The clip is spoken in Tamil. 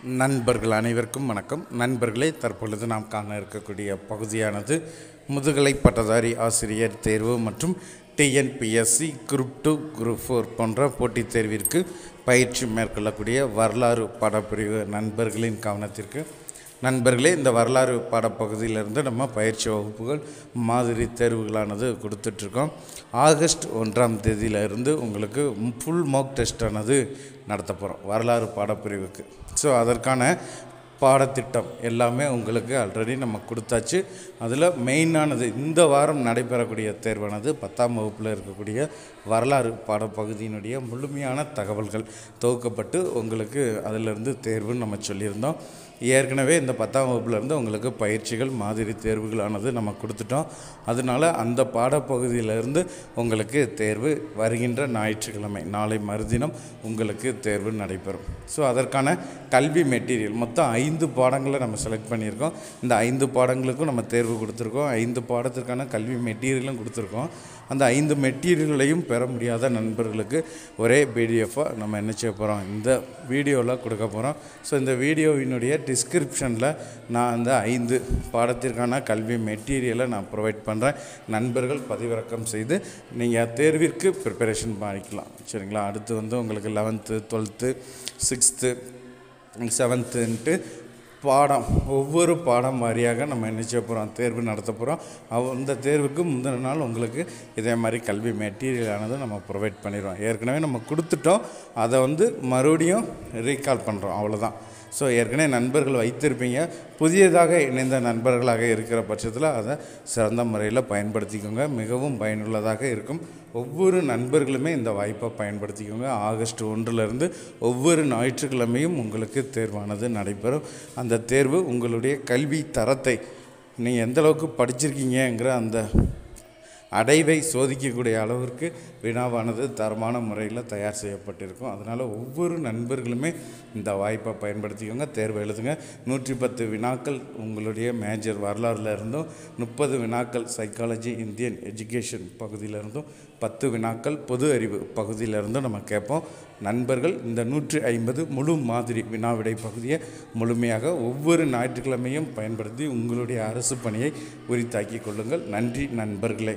நண்பர்கள் அனைவருக்கும் வணக்கம். நண்பர்களே தற்பொழுது நாம் காண இருக்கக்கூடிய பகுதியானது முதுகலை பட்டதாரி ஆசிரியர் தேர்வு மற்றும் TNPSC group two group four போன்ற போட்டித் தேர்விற்கு பயிற்சி மேற்கொள்ளக்கூடிய வரலாறு பாடப்பிரிவு நண்பர்களின் கவனத்திற்கு நண்பர்களே இந்த வரலாறு பாடப்பகுதியிலிருந்து நம்ம பயிற்சி வகுப்புகள் மாதிரி தேர்வுகளானது கொடுத்துட்ருக்கோம். ஆகஸ்ட் ஒன்றாம் தேதியிலிருந்து உங்களுக்கு ஃபுல் மார்க் டெஸ்டானது நடத்த போகிறோம் வரலாறு பாடப்பிரிவுக்கு. ஸோ அதற்கான பாடத்திட்டம் எல்லாமே உங்களுக்கு ஆல்ரெடி நம்ம கொடுத்தாச்சு. அதில் மெயினானது இந்த வாரம் நடைபெறக்கூடிய தேர்வானது பத்தாம் வகுப்பில் இருக்கக்கூடிய வரலாறு பாடப்பகுதியினுடைய முழுமையான தகவல்கள் தொகுக்கப்பட்டு உங்களுக்கு அதிலிருந்து தேர்வுன்னு நம்ம சொல்லியிருந்தோம். ஏற்கனவே இந்த பத்தாம் வகுப்புலேருந்து உங்களுக்கு பயிற்சிகள் மாதிரி தேர்வுகளானது நம்ம கொடுத்துட்டோம். அதனால் அந்த பாடப்பகுதியிலேருந்து உங்களுக்கு தேர்வு வருகின்ற ஞாயிற்றுக்கிழமை நாளை மறுதினம் உங்களுக்கு தேர்வு நடைபெறும். ஸோ அதற்கான கல்வி மெட்டீரியல் மொத்தம் ஐந்து பாடங்களை நம்ம செலக்ட் பண்ணியிருக்கோம். இந்த ஐந்து பாடங்களுக்கும் நம்ம தேர்வு கொடுத்துருக்கோம். ஐந்து பாடத்திற்கான கல்வி மெட்டீரியலும் கொடுத்துருக்கோம். அந்த ஐந்து மெட்டீரியல்களையும் பெற முடியாத நண்பர்களுக்கு ஒரே பிடிஎஃபாக நம்ம என்ன செய்ய போகிறோம் இந்த வீடியோவில் கொடுக்க போகிறோம் ஸோ இந்த வீடியோவினுடைய டிஸ்கிரிப்ஷனில் நான் அந்த ஐந்து பாடத்திற்கான கல்வி மெட்டீரியலை நான் ப்ரொவைட் பண்ணுறேன் நண்பர்கள் பதிவிறக்கம் செய்து நீங்கள் தேர்விற்கு ப்ரிப்பரேஷன் பண்ணிக்கலாம். சரிங்களா? அடுத்து வந்து உங்களுக்கு லெவன்த்து டுவெல்த்து சிக்ஸ்த்து செவன்த்துன்ட்டு பாடம் ஒவ்வொரு பாடம் வாரியாக நம்ம என்ன செய்ய போகிறோம் தேர்வு நடத்த போகிறோம் அந்த தேர்வுக்கு முந்தின நாள் உங்களுக்கு இதே மாதிரி கல்வி மெட்டீரியலானது நம்ம ப்ரொவைட் பண்ணிடுவோம் ஏற்கனவே நம்ம கொடுத்துட்டோம். அதை வந்து மறுபடியும் ரீகால் பண்ணுறோம் அவ்வளோதான் ஸோ ஏற்கனவே நண்பர்கள் வைத்திருப்பீங்க. புதியதாக இணைந்த நண்பர்களாக இருக்கிற பட்சத்தில் அதை சிறந்த முறையில் பயன்படுத்திக்கோங்க. மிகவும் பயனுள்ளதாக இருக்கும். ஒவ்வொரு நண்பர்களுமே இந்த வாய்ப்பை பயன்படுத்திக்கோங்க. ஆகஸ்ட் ஒன்றிலிருந்து ஒவ்வொரு ஞாயிற்றுக்கிழமையும் உங்களுக்கு தேர்வானது நடைபெறும். அந்த தேர்வு உங்களுடைய கல்வி தரத்தை நீங்கள் எந்தளவுக்கு படிச்சிருக்கீங்கங்கிற அந்த அடைவை சோதிக்கக்கூடிய அளவிற்கு வினாவானது தரமான முறையில் தயார் செய்யப்பட்டிருக்கும். அதனால் ஒவ்வொரு நண்பர்களுமே இந்த வாய்ப்பை பயன்படுத்திக்கோங்க தேர்வு எழுதுங்க. நூற்றி பத்து வினாக்கள் உங்களுடைய மேஜர் வரலாறுல இருந்தும் முப்பது வினாக்கள் சைக்காலஜி இந்தியன் எஜுகேஷன் பகுதியிலிருந்தும் பத்து வினாக்கள் பொது அறிவு பகுதியிலிருந்தும் நம்ம கேட்போம். நண்பர்கள் இந்த நூற்றி ஐம்பது முழு மாதிரி வினாவிடை பகுதியை முழுமையாக ஒவ்வொரு ஞாயிற்றுக்கிழமையும் பயன்படுத்தி உங்களுடைய அரசு பணியை உரித்தாக்கிக் கொள்ளுங்கள். நன்றி நண்பர்களே.